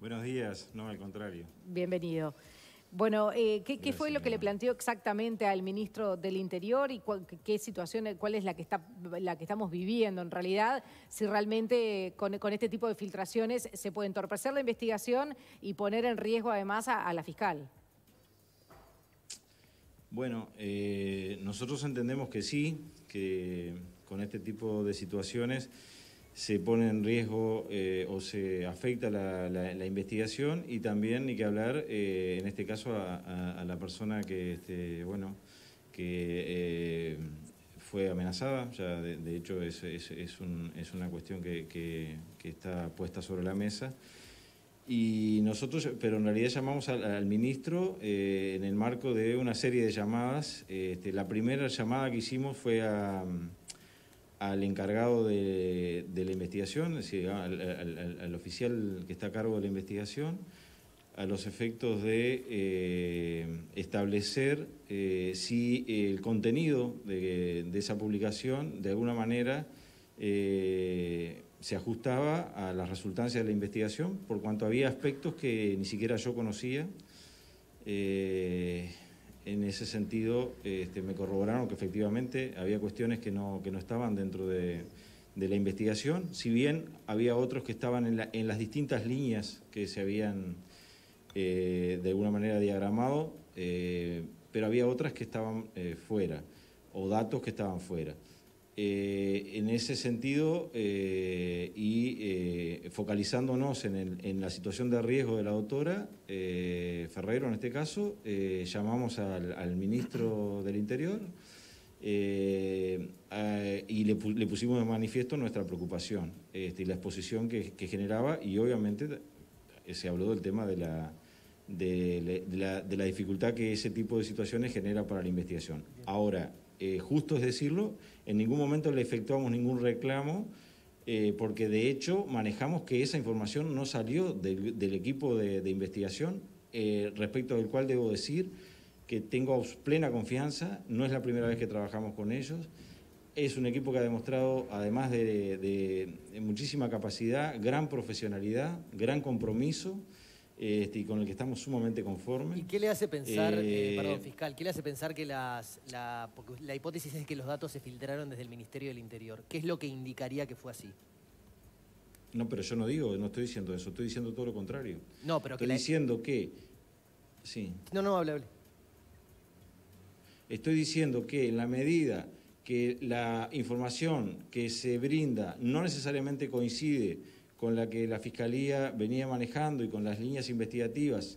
Buenos días, no, al contrario. Bienvenido. Bueno, eh, ¿qué, fue lo que le planteó exactamente al ministro del Interior y qué situación, cuál es la que, está, la que estamos viviendo en realidad? Si realmente con, este tipo de filtraciones se puede entorpecer la investigación y poner en riesgo además a, la fiscal. Bueno, eh, nosotros entendemos que sí, que con este tipo de situaciones se pone en riesgo eh, o se afecta la, investigación y también hay que hablar, eh, en este caso, a, la persona que, este, bueno, que eh, fue amenazada, ya de, hecho es, una cuestión que, está puesta sobre la mesa. Y nosotros, pero en realidad llamamos al, ministro en el marco de una serie de llamadas. Este, la primera llamada que hicimos fue a al encargado de, la investigación, es decir, al, oficial que está a cargo de la investigación, a los efectos de eh, establecer eh, si el contenido de, esa publicación de alguna manera eh, se ajustaba a las resultancias de la investigación, por cuanto había aspectos que ni siquiera yo conocía en ese sentido este, me corroboraron que efectivamente había cuestiones que no, que no estaban dentro de, la investigación, si bien había otros que estaban en, las distintas líneas que se habían eh, de alguna manera diagramado, eh, pero había otras que estaban eh, fuera, o datos que estaban fuera. Eh, en ese sentido, eh, y eh, focalizándonos en, la situación de riesgo de la doctora, Ferrero en este caso, llamamos al, ministro del Interior y le, pusimos de manifiesto nuestra preocupación este, y la exposición que, generaba, y obviamente se habló del tema de la, la, de la dificultad que ese tipo de situaciones genera para la investigación. Ahora, eh, justo es decirlo, en ningún momento le efectuamos ningún reclamo, eh, porque de hecho manejamos que esa información no salió del, equipo de, investigación, eh, respecto del cual debo decir que tengo plena confianza, no es la primera vez que trabajamos con ellos, es un equipo que ha demostrado, además de muchísima capacidad, gran profesionalidad, gran compromiso. Este, y con el que estamos sumamente conformes. ¿Y qué le hace pensar, eh, perdón, fiscal, qué le hace pensar que las, la, porque la hipótesis es que los datos se filtraron desde el Ministerio del Interior? ¿Qué es lo que indicaría que fue así? No, pero yo no digo, no estoy diciendo eso, estoy diciendo todo lo contrario. No, pero estoy diciendo que... Sí. No, no, hable, hable. Estoy diciendo que en la medida que la información que se brinda no necesariamente coincide con la que la Fiscalía venía manejando y con las líneas investigativas.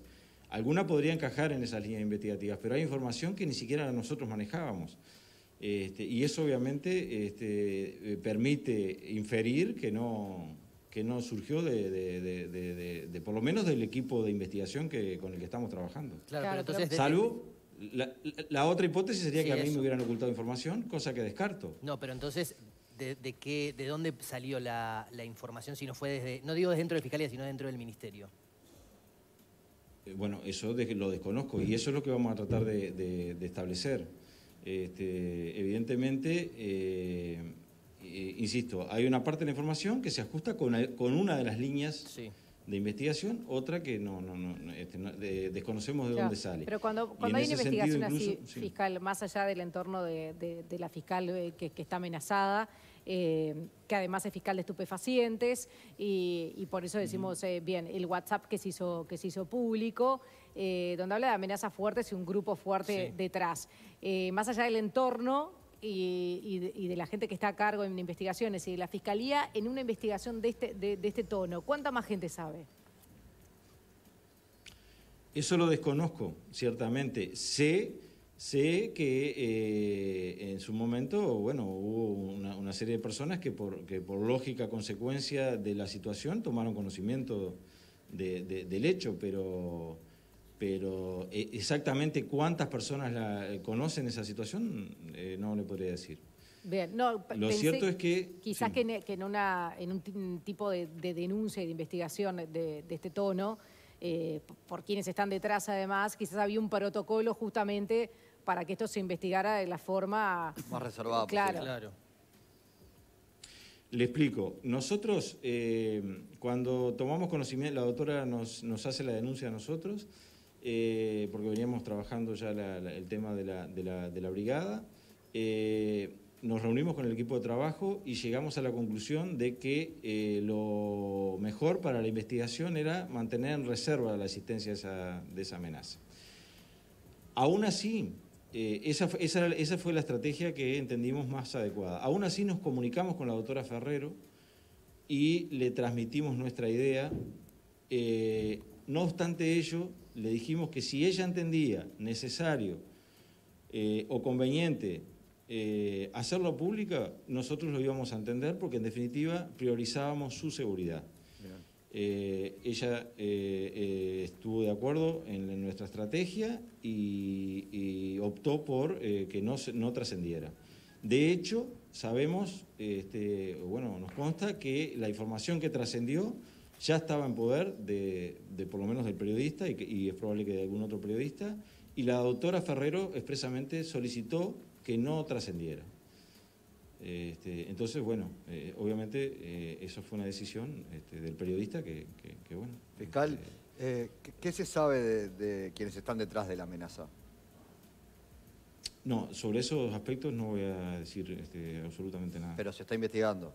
Alguna podría encajar en esas líneas investigativas, pero hay información que ni siquiera nosotros manejábamos. Este, y eso obviamente este, eh, permite inferir que no, que no surgió de, por lo menos del equipo de investigación que, con el que estamos trabajando. Claro, entonces... Salvo la, otra hipótesis sería que a mí me hubieran ocultado información, cosa que descarto. No, pero entonces de, qué, de dónde salió la, información, si no fue desde, no digo dentro de la Fiscalía, sino dentro del Ministerio. Eh, bueno, eso lo desconozco y eso es lo que vamos a tratar de, establecer. Este, evidentemente, eh, eh, insisto, hay una parte de la información que se ajusta con, una de las líneas de investigación, otra que no, no, no, este, desconocemos de dónde sale. Pero cuando, cuando hay una investigación así, fiscal, más allá del entorno de, la fiscal que, está amenazada, eh, que además es fiscal de estupefacientes, y, por eso decimos, eh, bien, el WhatsApp que se hizo, que se hizo público, eh, donde habla de amenazas fuertes y un grupo fuerte detrás. más allá del entorno, y, de, la gente que está a cargo en investigaciones y de la Fiscalía en una investigación de este, de, este tono? ¿Cuánta más gente sabe? Eso lo desconozco, ciertamente. Sé, sé que eh, en su momento, bueno, hubo una, serie de personas que por, que por lógica consecuencia de la situación tomaron conocimiento del hecho, pero pero eh, exactamente cuántas personas la, conocen esa situación eh, no le podría decir. Bien, no, lo cierto es que... Quizás que, en, una, en un tipo de, denuncia y de investigación de, este tono, eh, por quienes están detrás además, quizás había un protocolo justamente para que esto se investigara de la forma... Más reservada. Claro. claro. Le explico. Nosotros, eh, cuando tomamos conocimiento, la doctora nos, hace la denuncia a nosotros, eh, porque veníamos trabajando ya el tema de la, brigada, eh, nos reunimos con el equipo de trabajo y llegamos a la conclusión de que lo mejor para la investigación era mantener en reserva la existencia de esa amenaza. Aún así, eh, esa, esa, fue la estrategia que entendimos más adecuada. Aún así nos comunicamos con la doctora Ferrero y le transmitimos nuestra idea. Eh, no obstante ello, le dijimos que si ella entendía necesario eh, o conveniente hacerlo pública, nosotros lo íbamos a entender porque en definitiva priorizábamos su seguridad. Eh, ella eh, eh, estuvo de acuerdo en, nuestra estrategia y, optó por que no, no trascendiera. De hecho, sabemos, este, bueno, nos consta que la información que trascendió ya estaba en poder de, por lo menos del periodista y, y es probable que de algún otro periodista, y la doctora Ferrero expresamente solicitó que no trascendiera. Este, entonces, bueno, eh, obviamente eh, eso fue una decisión este, del periodista que, bueno. Fiscal, este, eh, ¿qué, se sabe de, quienes están detrás de la amenaza? No, sobre esos aspectos no voy a decir absolutamente nada. Pero se está investigando.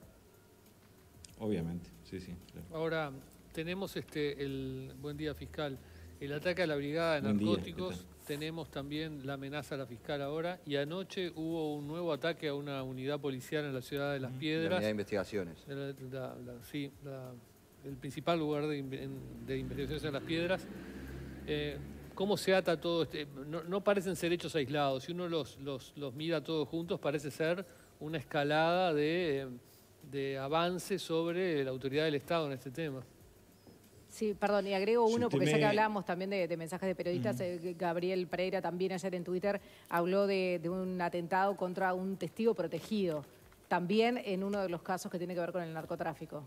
Obviamente, sí, sí. Ahora, tenemos este el buen día fiscal, el ataque a la brigada de narcóticos tenemos también la amenaza a la fiscal ahora y anoche hubo un nuevo ataque a una unidad policial en la ciudad de Las Piedras. La unidad de investigaciones. sí, el principal lugar de, investigaciones en Las Piedras. Eh, ¿Cómo se ata todo? Este? No, parecen ser hechos aislados. Si uno los, los, mira todos juntos, parece ser una escalada de, de avance sobre la autoridad del Estado en este tema. Sí, perdón, y agrego uno, porque ya que hablábamos también de, mensajes de periodistas, eh, Gabriel Pereira también ayer en Twitter habló de, un atentado contra un testigo protegido, también en uno de los casos que tiene que ver con el narcotráfico.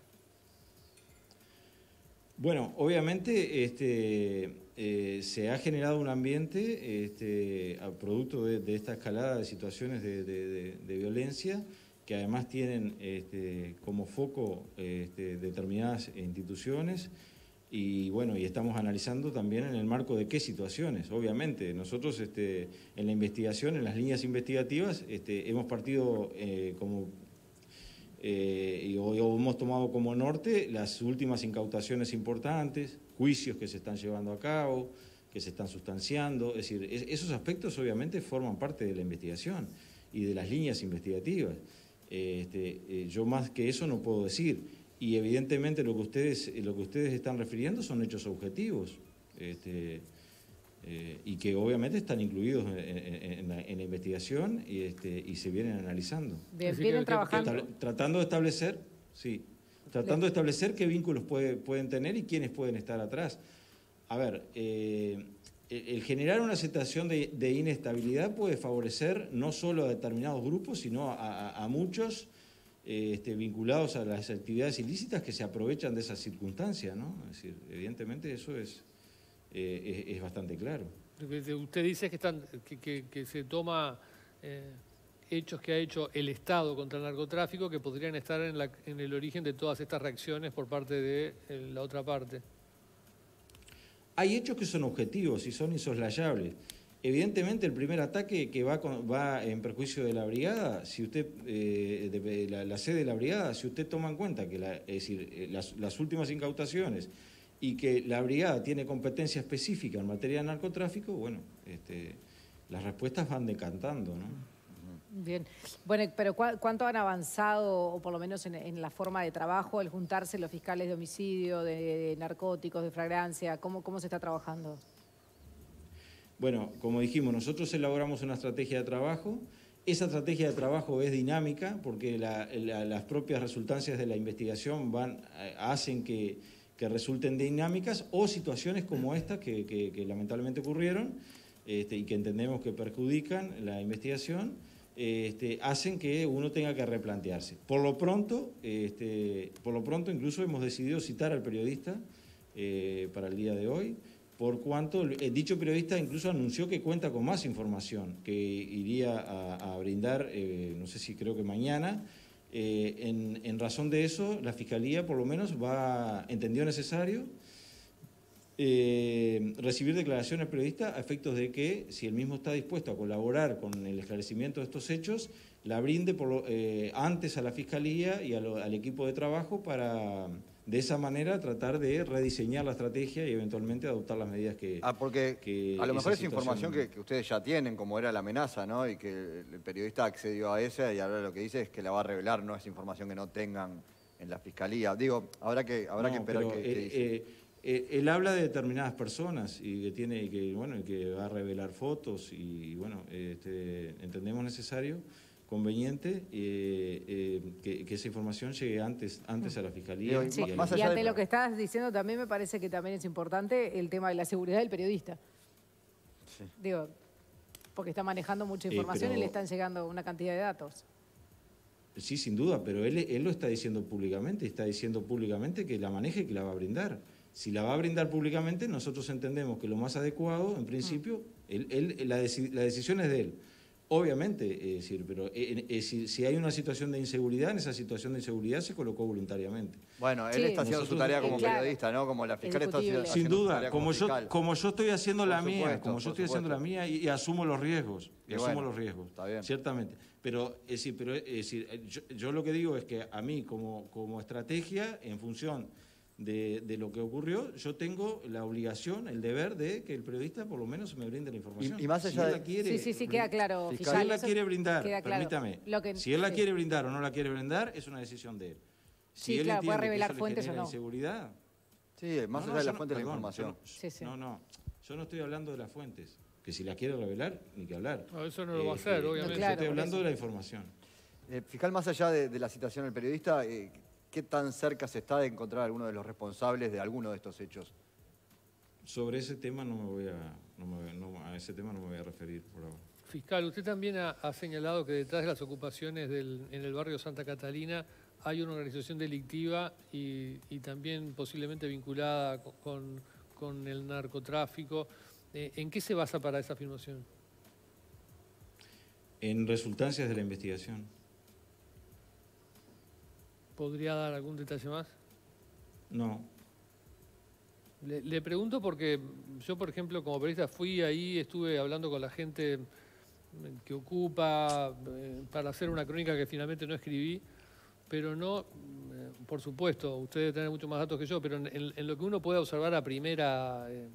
Bueno, obviamente este, eh, se ha generado un ambiente este, a producto de, esta escalada de situaciones de, violencia que además tienen este, como foco determinadas instituciones y bueno, y estamos analizando también en el marco de qué situaciones. Obviamente, nosotros este, en la investigación, en las líneas investigativas, este, hemos partido eh, como eh, y hemos tomado como norte las últimas incautaciones importantes, juicios que se están llevando a cabo, que se están sustanciando. Es decir, esos aspectos obviamente forman parte de la investigación y de las líneas investigativas. Este, eh, yo más que eso no puedo decir y evidentemente lo que ustedes, lo que ustedes están refiriendo son hechos objetivos este, eh, y que obviamente están incluidos en, la, investigación y, este, y se vienen analizando. vienen trabajando. Tratando de establecer, sí, tratando de establecer qué vínculos pueden tener y quiénes pueden estar atrás. A ver, eh, el generar una situación de, inestabilidad puede favorecer no solo a determinados grupos, sino a muchos este, vinculados a las actividades ilícitas que se aprovechan de esa circunstancia, ¿no? Es decir, evidentemente eso es, eh, es, bastante claro. Usted dice que, están, que, se toma eh, hechos que ha hecho el Estado contra el narcotráfico que podrían estar en, la, en el origen de todas estas reacciones por parte de eh, la otra parte. Hay hechos que son objetivos y son insoslayables. Evidentemente el primer ataque que va, va en perjuicio de la brigada, si usted, eh, la, sede de la brigada, si usted toma en cuenta que es decir, eh, las, últimas incautaciones y que la brigada tiene competencia específica en materia de narcotráfico, bueno, este, las respuestas van decantando, ¿no? Bien, bueno, pero ¿cuánto han avanzado, o por lo menos en, la forma de trabajo, al juntarse los fiscales de homicidio, de, narcóticos, de fragancia? ¿Cómo, ¿Cómo se está trabajando? Bueno, como dijimos, nosotros elaboramos una estrategia de trabajo. Esa estrategia de trabajo es dinámica porque las propias resultancias de la investigación van, eh, hacen que, resulten dinámicas o situaciones como esta que, lamentablemente ocurrieron este, y que entendemos que perjudican la investigación, este, hacen que uno tenga que replantearse. Por lo pronto, este, por lo pronto incluso hemos decidido citar al periodista eh, para el día de hoy por cuanto dicho periodista incluso anunció que cuenta con más información, que iría a, brindar, eh, no sé si creo que mañana, en, razón de eso, la Fiscalía por lo menos va, entendió necesario recibir declaraciones al periodista a efectos de que, si el mismo está dispuesto a colaborar con el esclarecimiento de estos hechos, la brinde por antes a la Fiscalía y al equipo de trabajo para de esa manera tratar de rediseñar la estrategia y eventualmente adoptar las medidas que... Ah, porque a lo mejor es información que, ustedes ya tienen, como era la amenaza, ¿no? Y que el periodista accedió a esa y ahora lo que dice es que la va a revelar, no es información que no tengan en la fiscalía. Digo, habrá que, habrá que esperar que, eh, eh, eh, él habla de determinadas personas y que tiene que bueno que va a revelar fotos y bueno este, entendemos necesario conveniente eh, eh, que, esa información llegue antes, antes a la Fiscalía. y, ante lo que estás diciendo también me parece que también es importante el tema de la seguridad del periodista. Digo, porque está manejando mucha información y le están llegando una cantidad de datos. Sí, sin duda, pero él, él lo está diciendo públicamente, está diciendo públicamente que la maneje y que la va a brindar. Si la va a brindar públicamente, nosotros entendemos que lo más adecuado, en principio, él, la decisión es de él. Obviamente, es decir, pero eh, eh, si, hay una situación de inseguridad, en esa situación de inseguridad se colocó voluntariamente. Bueno, él está haciendo su tarea como periodista, ¿no? Como la fiscal está haciendo, Sin duda, como, yo, como yo estoy haciendo la mía, como yo estoy haciendo la mía y, asumo los riesgos, y, asumo los riesgos, está bien. ciertamente. Pero, es decir, pero, es decir yo, yo, lo que digo es que a mí como, como estrategia, en función de, lo que ocurrió, yo tengo la obligación, el deber de que el periodista por lo menos me brinde la información. Y, más allá si él la quiere, sí, sí, sí, queda claro. Si él la quiere brindar, permítame, si él la quiere brindar o no la quiere brindar, es una decisión de él. Si sí, él claro, puede revelar fuentes o no. Inseguridad, sí, más allá de la fuente de la información. no, no, yo no estoy hablando de las fuentes. Que si la quiere revelar, ni que hablar. No, eso no lo va a hacer, este, obviamente. yo estoy hablando de la información. Eh, fiscal, más allá de, la situación del periodista, eh, ¿Qué tan cerca se está de encontrar alguno de los responsables de alguno de estos hechos? Sobre ese tema no me voy a, a ese tema no me voy a referir por ahora. Fiscal, usted también ha, señalado que detrás de las ocupaciones en el barrio Santa Catalina hay una organización delictiva y, también posiblemente vinculada con, el narcotráfico. Eh, ¿En qué se basa para esa afirmación? En resultancias de la investigación. ¿Podría dar algún detalle más? No. Le, pregunto porque yo, por ejemplo, como periodista fui ahí, estuve hablando con la gente que ocupa eh, para hacer una crónica que finalmente no escribí, pero no, eh, por supuesto, ustedes tienen mucho más datos que yo, pero en, lo que uno puede observar a primera, eh,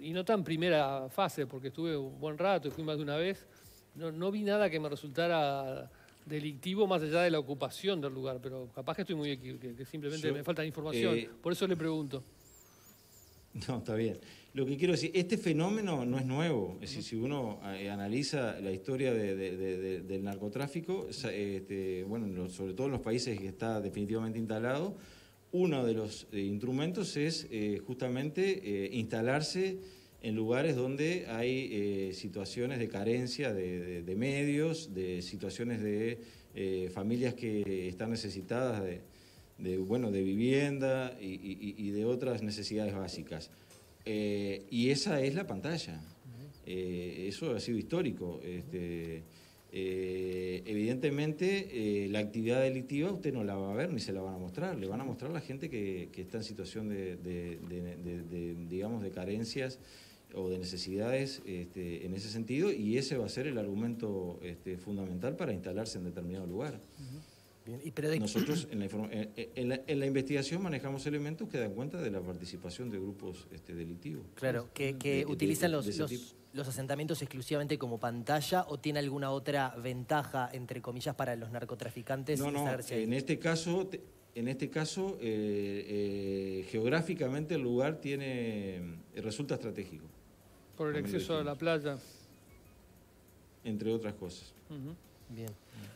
y no tan primera fase, porque estuve un buen rato y fui más de una vez, no, no vi nada que me resultara delictivo más allá de la ocupación del lugar, pero capaz que estoy muy equivocado, que, simplemente me falta información. Eh, Por eso le pregunto. No, está bien. Lo que quiero decir, este fenómeno no es nuevo. Es decir, si uno eh, analiza la historia del narcotráfico, este, bueno, sobre todo en los países que está definitivamente instalado, uno de los eh, instrumentos es justamente instalarse en lugares donde hay eh, situaciones de carencia de, medios, de situaciones de eh, familias que están necesitadas de, bueno, de vivienda y, de otras necesidades básicas. Eh, y esa es la pantalla. eso ha sido histórico. Este, evidentemente, la actividad delictiva usted no la va a ver ni se la van a mostrar. Le van a mostrar a la gente que, que está en situación de, digamos, de carencias o de necesidades este, en ese sentido y ese va a ser el argumento este, fundamental para instalarse en determinado lugar. Nosotros en la, investigación manejamos elementos que dan cuenta de la participación de grupos este, delictivos. Claro, que, utilizan los, los, asentamientos exclusivamente como pantalla o tiene alguna otra ventaja, entre comillas, para los narcotraficantes. No, no, en este caso... En este caso, eh, eh, geográficamente el lugar tiene resulta estratégico. Por el exceso de la playa. Entre otras cosas. Bien.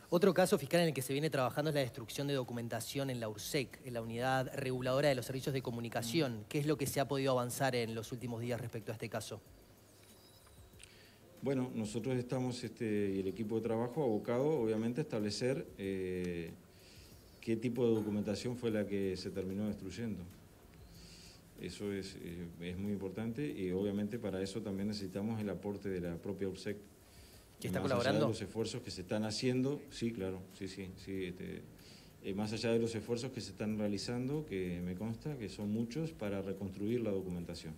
Otro caso fiscal en el que se viene trabajando es la destrucción de documentación en la URSEC, en la Unidad Reguladora de los Servicios de Comunicación. ¿Qué es lo que se ha podido avanzar en los últimos días respecto a este caso? Bueno, nosotros estamos, este, y el equipo de trabajo, abocado, obviamente, a establecer eh, qué tipo de documentación fue la que se terminó destruyendo. Eso es, eh, es, muy importante y obviamente para eso también necesitamos el aporte de la propia URSEC ¿Que está colaborando? los esfuerzos que se están haciendo, sí, claro, sí, sí, sí. Este, eh, más allá de los esfuerzos que se están realizando, que me consta que son muchos, para reconstruir la documentación.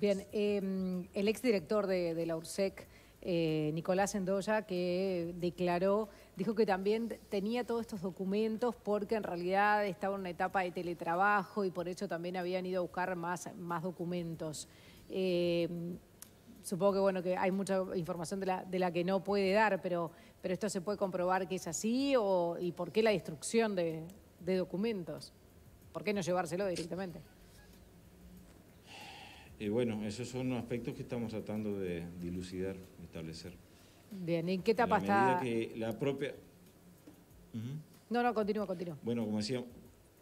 Bien, em, el exdirector de, de la URSEC, eh, Nicolás Endoya, que declaró, dijo que también tenía todos estos documentos porque en realidad estaba en una etapa de teletrabajo y por eso también habían ido a buscar más, más documentos. Em, supongo que bueno que hay mucha información de la, de la que no puede dar, pero, pero esto se puede comprobar que es así o, y por qué la destrucción de, documentos. ¿Por qué no llevárselo directamente? Y bueno, esos son aspectos que estamos tratando de dilucidar, establecer. Bien, ¿en qué etapa está? que la propia... No, no, continúa, continúa. Bueno, como decía,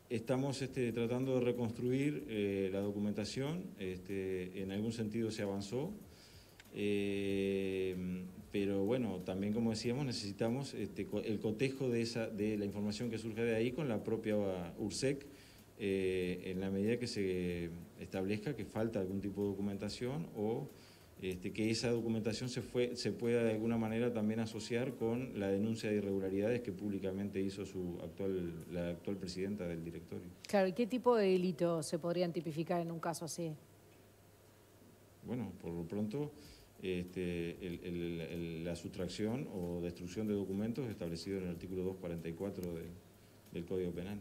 estamos este, tratando de reconstruir eh, la documentación, este, en algún sentido se avanzó, eh, pero bueno, también como decíamos, necesitamos este, el cotejo de, esa, de la información que surge de ahí con la propia URSEC, eh, en la medida que se establezca que falta algún tipo de documentación o este, que esa documentación se, fue, se pueda de alguna manera también asociar con la denuncia de irregularidades que públicamente hizo su actual, la actual presidenta del directorio. Claro, ¿y qué tipo de delitos se podrían tipificar en un caso así? Bueno, por lo pronto este, la sustracción o destrucción de documentos establecido en el artículo 244 del Código Penal.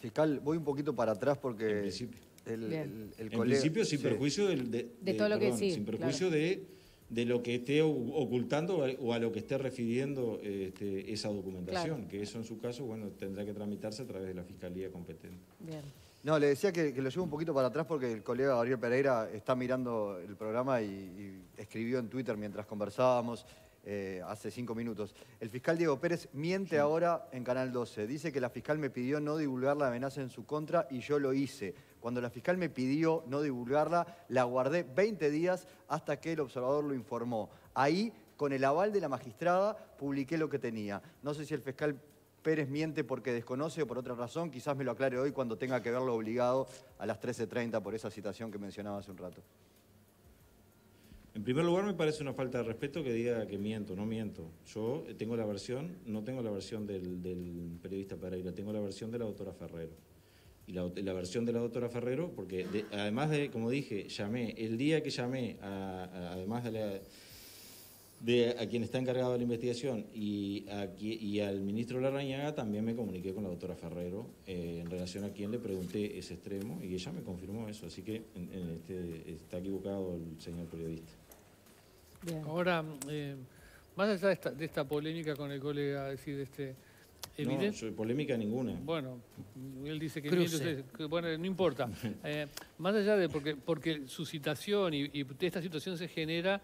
Fiscal, voy un poquito para atrás porque... En principio. en principio sin perjuicio de, todo lo que sí, sin perjuicio de, de, lo que esté ocultando o a lo que esté refiriendo este, esa documentación, que eso en su caso bueno tendrá que tramitarse a través de la Fiscalía competente. Bien. No, le decía que, lo llevo un poquito para atrás porque el colega Gabriel Pereira está mirando el programa y, escribió en Twitter mientras conversábamos eh, hace cinco minutos. El fiscal Diego Pérez miente ahora en Canal 12. Dice que la fiscal me pidió no divulgar la amenaza en su contra y yo lo hice. Cuando la fiscal me pidió no divulgarla, la guardé 20 días hasta que el observador lo informó. Ahí, con el aval de la magistrada, publiqué lo que tenía. No sé si el fiscal Pérez miente porque desconoce o por otra razón, quizás me lo aclare hoy cuando tenga que verlo obligado a las 13.30 por esa citación que mencionaba hace un rato. En primer lugar, me parece una falta de respeto que diga que miento, no miento. Yo tengo la versión, no tengo la versión del, periodista Pereira, tengo la versión de la doctora Ferrero. Y la, versión de la doctora Ferrero, porque además de, como dije, llamé, el día que llamé, además de la de a quien está encargado de la investigación y, y al ministro Larrañaga también me comuniqué con la doctora Ferrero eh, en relación a quien le pregunté ese extremo y ella me confirmó eso, así que este, está equivocado el señor periodista. Ahora, eh, más allá de esta, de esta, polémica con el colega, decir, este... Evidente, no, polémica ninguna. Bueno, él dice que, bueno, no importa. Eh, más allá de porque porque su citación y, y esta situación se genera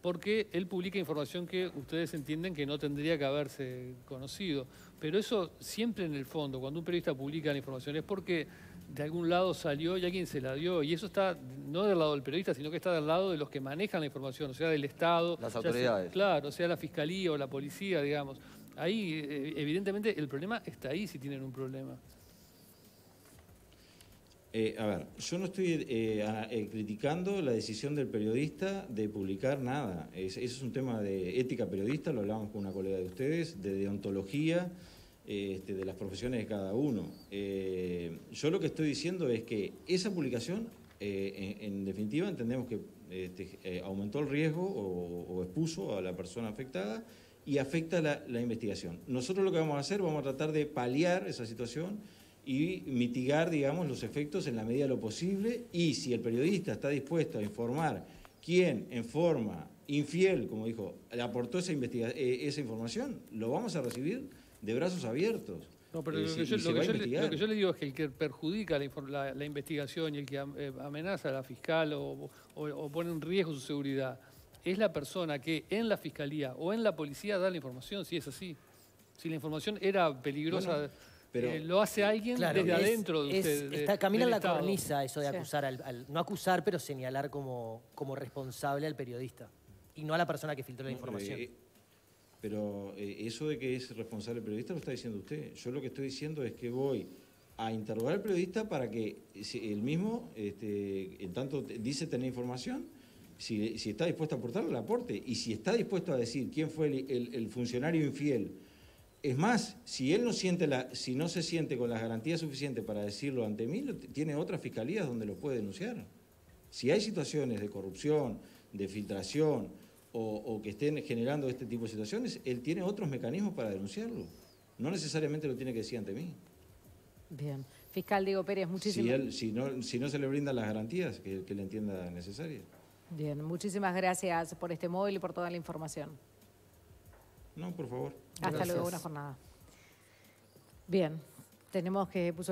porque él publica información que ustedes entienden que no tendría que haberse conocido. Pero eso siempre en el fondo, cuando un periodista publica la información, es porque de algún lado salió y alguien se la dio. Y eso está no del lado del periodista, sino que está del lado de los que manejan la información, o sea, del Estado. Las autoridades. claro, sea la fiscalía o la policía, digamos. Ahí, eh, evidentemente, el problema está ahí si tienen un problema. Eh, a ver, yo no estoy eh, eh, criticando la decisión del periodista de publicar nada. Ese es un tema de ética periodista, lo hablamos con una colega de ustedes, de deontología, este, de las profesiones de cada uno. yo lo que estoy diciendo es que esa publicación, en, definitiva, entendemos que este, aumentó el riesgo o, expuso a la persona afectada y afecta la, la investigación. Nosotros lo que vamos a hacer, vamos a tratar de paliar esa situación y mitigar, digamos, los efectos en la medida de lo posible y si el periodista está dispuesto a informar quién en forma infiel, como dijo, le aportó eh, esa información, lo vamos a recibir de brazos abiertos. No, pero lo, que yo, le, digo es que el que perjudica la, investigación y el que eh, amenaza a la fiscal o, pone en riesgo su seguridad es la persona que en la fiscalía o en la policía da la información, si es así. Si la información era peligrosa... Pero, eh, lo hace alguien desde adentro de usted. está, camina la cornisa eso de acusar, al, no acusar, pero señalar como, como responsable al periodista y no a la persona que filtró la información. Eh, pero eh, eso de que es responsable el periodista lo está diciendo usted. Yo lo que estoy diciendo es que voy a interrogar al periodista para que él mismo, este, en tanto dice tener información, Si, está dispuesto a aportar, el aporte. Y si está dispuesto a decir quién fue el, funcionario infiel, es más, si él no, siente la, si no se siente con las garantías suficientes para decirlo ante mí, tiene otras fiscalías donde lo puede denunciar. Si hay situaciones de corrupción, de filtración o, que estén generando este tipo de situaciones, él tiene otros mecanismos para denunciarlo. No necesariamente lo tiene que decir ante mí. Bien. Fiscal Diego Pérez, muchísimas gracias. Si, no, si no se le brindan las garantías que, le entienda necesaria. Bien, muchísimas gracias por este móvil y por toda la información. No, por favor. Hasta luego, buena jornada. Bien, tenemos que... Puso